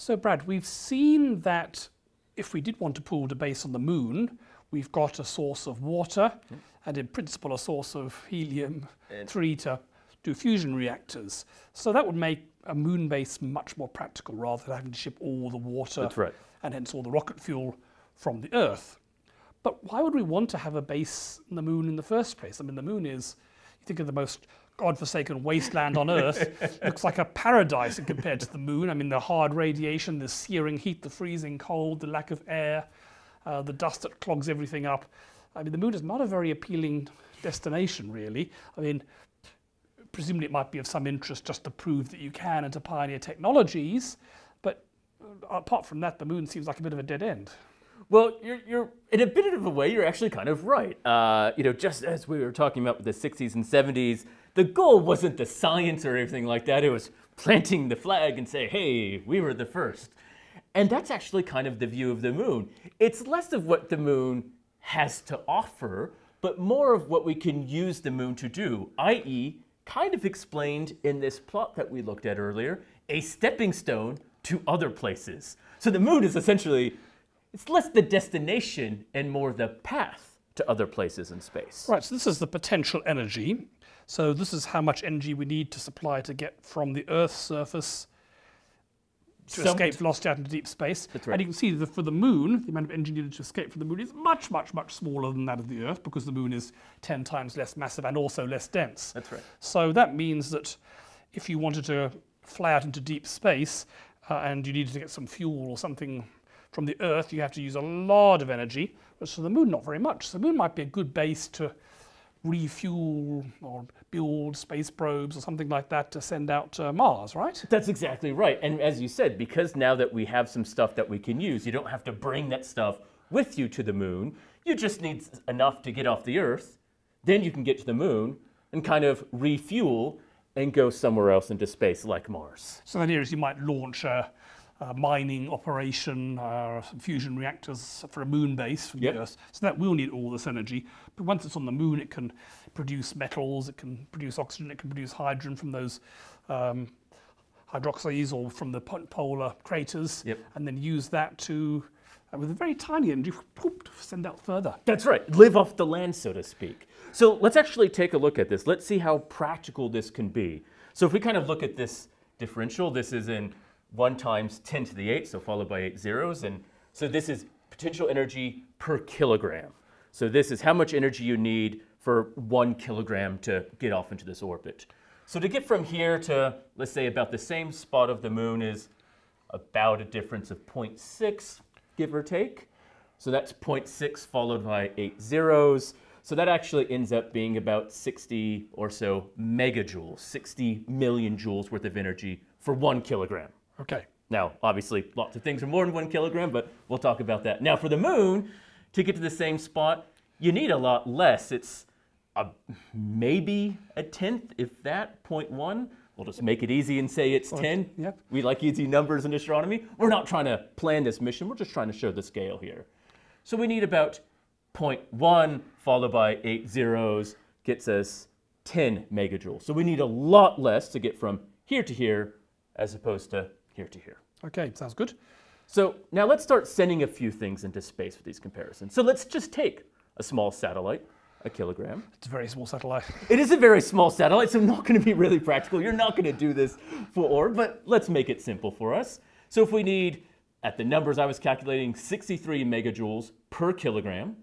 So, Brad, we've seen that if we did want to pool to base on the moon, we've got a source of water mm-hmm. and, in principle, a source of helium 3 to do fusion reactors. So, that would make a moon base much more practical rather than having to ship all the water right. and hence all the rocket fuel from the Earth. But why would we want to have a base on the moon in the first place? I mean, the moon is, you think of the most godforsaken wasteland on Earth, looks like a paradise compared to the moon. I mean, the hard radiation, the searing heat, the freezing cold, the lack of air, uh, the dust that clogs everything up. I mean, the moon is not a very appealing destination, really. I mean, presumably it might be of some interest just to prove that you can and to pioneer technologies, but uh, apart from that, the moon seems like a bit of a dead end. Well, you're, you're in a bit of a way, you're actually kind of right. Uh, you know, just as we were talking about with the 60s and 70s, the goal wasn't the science or anything like that. It was planting the flag and say, hey, we were the first. And that's actually kind of the view of the moon. It's less of what the moon has to offer, but more of what we can use the moon to do, i.e., kind of explained in this plot that we looked at earlier, a stepping stone to other places. So the moon is essentially it's less the destination and more the path to other places in space. Right, so this is the potential energy. So this is how much energy we need to supply to get from the Earth's surface to Some- escape velocity out into deep space. That's right. And you can see that for the moon, the amount of energy needed to escape from the moon is much, much, much smaller than that of the Earth because the moon is 10 times less massive and also less dense. That's right. So that means that if you wanted to fly out into deep space uh, and you needed to get some fuel or something from the Earth, you have to use a lot of energy, whereas for the moon, not very much. So the moon might be a good base to refuel or build space probes or something like that to send out to Mars, right? That's exactly right. And as you said, because now that we have some stuff that we can use, you don't have to bring that stuff with you to the moon. You just need enough to get off the Earth. Then you can get to the moon and kind of refuel and go somewhere else into space like Mars. So the idea is you might launch a, a mining operation, uh, some fusion reactors for a moon base from Yep. the Earth. So that will need all this energy. But once it's on the moon, it can produce metals, it can produce oxygen, it can produce hydrogen from those um, hydroxies or from the polar craters, Yep. and then use that to, uh, with a very tiny energy, whoop, send out further. That's right, live off the land, so to speak. So let's actually take a look at this. Let's see how practical this can be. So if we kind of look at this differential, this is in 1 times 10 to the 8, so followed by 8 zeros. And so this is potential energy per kilogram. So this is how much energy you need for one kilogram to get off into this orbit. So to get from here to, let's say, about the same spot of the moon is about a difference of 0.6, give or take. So that's 0.6 followed by eight zeros. So that actually ends up being about 60 or so megajoules, 60 million joules worth of energy for one kilogram. Okay. Now, obviously, lots of things are more than one kilogram, but we'll talk about that. Now, for the moon, to get to the same spot, you need a lot less. It's a, maybe a tenth, if that, 0.1. We'll just make it easy and say it's 10. yep. We like easy numbers in astronomy. We're not trying to plan this mission, we're just trying to show the scale here. So we need about 0.1 followed by eight zeros gets us 10 megajoules. So we need a lot less to get from here to here as opposed to here to here. Okay, sounds good. So now let's start sending a few things into space with these comparisons. So let's just take a small satellite, a kilogram. It's a very small satellite. It is a very small satellite, so not going to be really practical. You're not going to do this for orb, but let's make it simple for us. So if we need, at the numbers I was calculating, 63 megajoules per kilogram.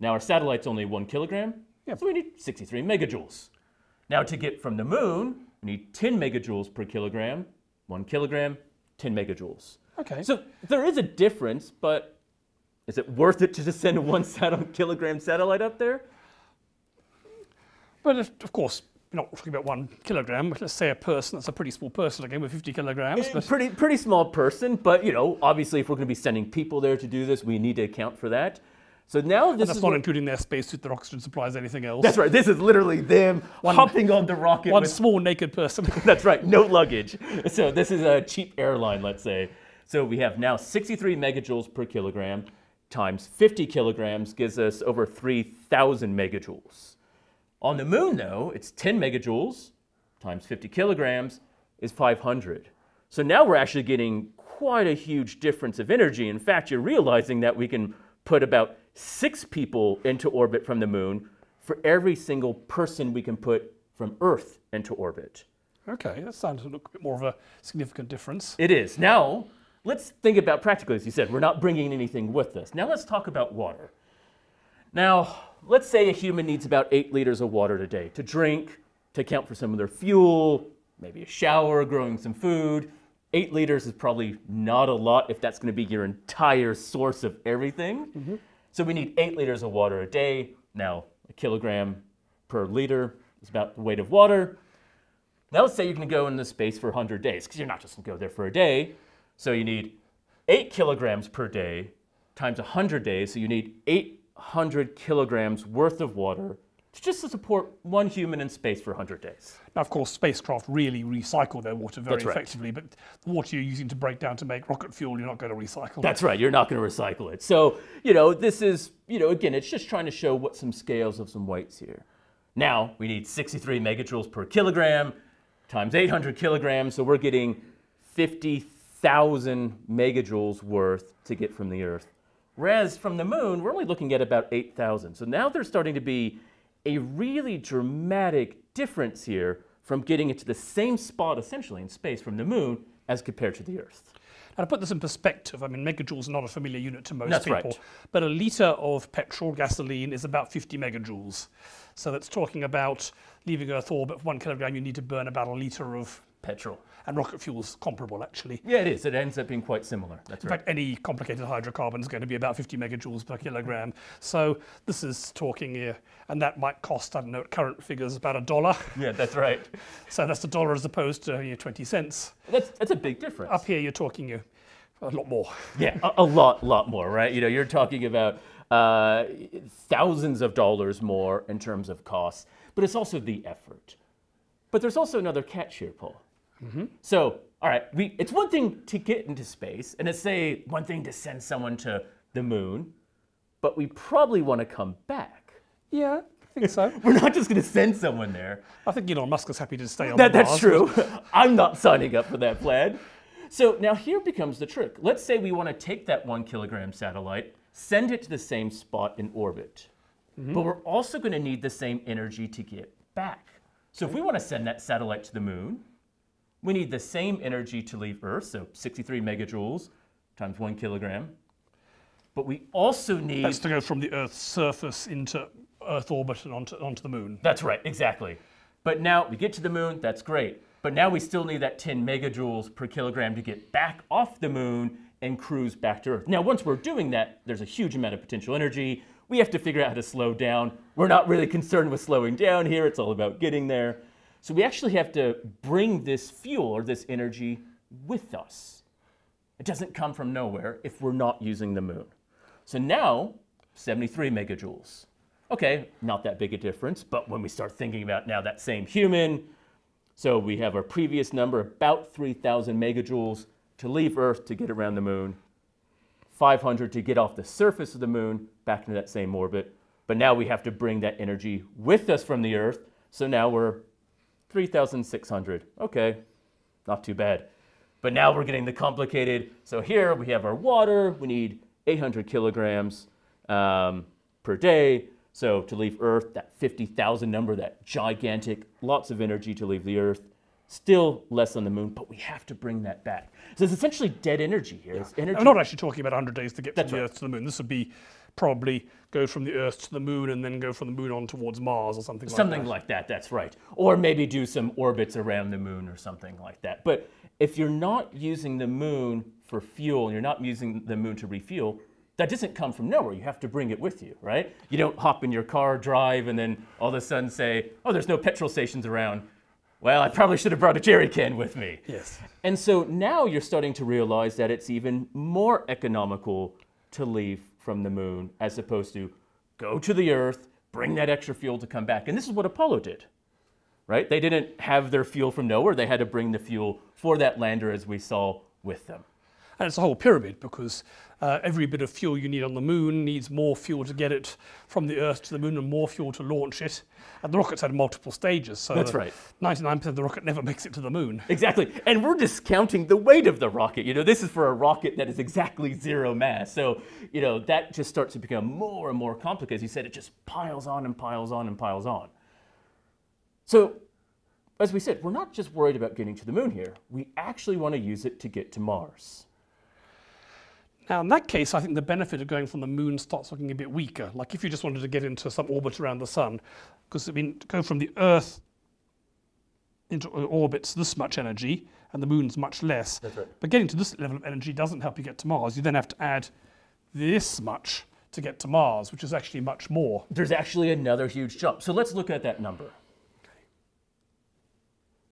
Now our satellite's only one kilogram, so we need 63 megajoules. Now to get from the moon, we need 10 megajoules per kilogram. One kilogram, 10 megajoules. Okay. So there is a difference, but is it worth it to just send one sat- kilogram satellite up there? But if, of course, we're not talking about one kilogram, but let's say a person, that's a pretty small person again with 50 kilograms. Eh, but pretty pretty small person, but you know, obviously, if we're going to be sending people there to do this, we need to account for that. So now this that's is not including their spacesuit, their oxygen supplies, anything else. that's right. This is literally them hopping on the rocket. One with- small naked person. that's right, no luggage. So this is a cheap airline, let's say. So we have now 63 megajoules per kilogram times 50 kilograms gives us over 3,000 megajoules. On the moon, though, it's 10 megajoules times 50 kilograms is 500. So now we're actually getting quite a huge difference of energy. In fact, you're realizing that we can put about six people into orbit from the moon for every single person we can put from Earth into orbit. Okay, that sounds a little bit more of a significant difference. It is. Now, let's think about practically, as you said, we're not bringing anything with us. Now, let's talk about water. Now, let's say a human needs about eight liters of water a day to drink, to account for some of their fuel, maybe a shower, growing some food. Eight liters is probably not a lot if that's going to be your entire source of everything. Mm-hmm. So we need eight liters of water a day. Now, a kilogram per liter is about the weight of water. Now let's say you're to go in into space for 100 days, because you're not just going to go there for a day. So you need 8 kilograms per day times 100 days, so you need 800 kilograms worth of water just to support one human in space for 100 days. Now, of course, spacecraft really recycle their water very right. effectively, but the water you're using to break down to make rocket fuel, you're not going to recycle. That's right, you're not going to recycle it. So, you know, this is, you know, again, it's just trying to show what some scales of some weights here. Now, we need 63 megajoules per kilogram times 800 kilograms, so we're getting 50,000 megajoules worth to get from the Earth. Whereas from the moon, we're only looking at about 8,000. So now they're starting to be a really dramatic difference here from getting it to the same spot essentially in space from the moon as compared to the Earth. Now, to put this in perspective, I mean, megajoules are not a familiar unit to most That's people, right. but a litre of petrol, gasoline, is about 50 megajoules. So that's talking about leaving Earth orbit for one kilogram, you need to burn about a litre of, Petrol. and rocket fuel's comparable actually. Yeah, it is. It ends up being quite similar. That's In right. fact, any complicated hydrocarbon is going to be about 50 megajoules per kilogram. So this is talking here, and that might cost, I don't know, current figures, about a dollar. Yeah, that's right. So that's a dollar as opposed to you know, 20 cents. That's, that's a big difference. Up here, you're talking you know, a lot more. Yeah, a, a lot, lot more, right? You know, you're talking about uh, thousands of dollars more in terms of costs, but it's also the effort. But there's also another catch here, Paul. Mm-hmm. So, all right, we, it's one thing to get into space, and it's say one thing to send someone to the moon, but we probably want to come back. Yeah, I think so. We're not just going to send someone there. I think Elon Musk is happy to stay on That, Mars. that's true. I'm not signing up for that plan. So now here becomes the trick. Let's say we want to take that one kilogram satellite, send it to the same spot in orbit. Mm-hmm. But we're also going to need the same energy to get back. So if we want to send that satellite to the moon, we need the same energy to leave Earth, so 63 megajoules times one kilogram. But we also need That's to go from the Earth's surface into Earth orbit and onto, onto the moon. That's right, exactly. But now we get to the moon, that's great. But now we still need that 10 megajoules per kilogram to get back off the moon and cruise back to Earth. Now, once we're doing that, there's a huge amount of potential energy. We have to figure out how to slow down. We're not really concerned with slowing down here, it's all about getting there. So we actually have to bring this fuel or this energy with us. It doesn't come from nowhere if we're not using the moon. So now, 73 megajoules. Okay, not that big a difference, but when we start thinking about now that same human, so we have our previous number, about 3,000 megajoules to leave Earth to get around the moon, 500 to get off the surface of the moon back into that same orbit. But now we have to bring that energy with us from the Earth. So now we're 3,600. Okay, not too bad. But now we're getting the complicated. So here we have our water. We need 800 kilograms um, per day. So to leave Earth, that 50,000 number, that gigantic, lots of energy to leave the Earth. Still less on the moon, but we have to bring that back. So it's essentially dead energy here. It's energy. I'm not actually talking about 100 days to get That's from the right. Earth to the moon. This would be probably go from the Earth to the moon and then go from the moon on towards Mars or something, Something like like that, that's right. Or maybe do some orbits around the moon or something like that. But if you're not using the moon for fuel, and you're not using the moon to refuel, that doesn't come from nowhere. You have to bring it with you, right? You don't hop in your car, drive, and then all of a sudden say, oh, there's no petrol stations around. Well, I probably should have brought a jerry can with me. Yes. And so now you're starting to realize that it's even more economical to leave from the moon as opposed to go to the Earth, bring that extra fuel to come back. And this is what Apollo did, right? They didn't have their fuel from nowhere. They had to bring the fuel for that lander as we saw with them. And it's a whole pyramid because uh, every bit of fuel you need on the moon needs more fuel to get it from the Earth to the moon and more fuel to launch it. And the rocket's had multiple stages, so That's right. 99% of the rocket never makes it to the moon. Exactly. And we're discounting the weight of the rocket. You know, this is for a rocket that is exactly zero mass. So, you know, that just starts to become more and more complicated. As you said, it just piles on and piles on and piles on. So, as we said, we're not just worried about getting to the moon here. We actually want to use it to get to Mars. Now, in that case, I think the benefit of going from the moon starts looking a bit weaker. Like if you just wanted to get into some orbit around the sun, because I mean, go from the Earth into uh, orbits this much energy, and the moon's much less. That's right. But getting to this level of energy doesn't help you get to Mars. You then have to add this much to get to Mars, which is actually much more. There's actually another huge jump. So let's look at that number.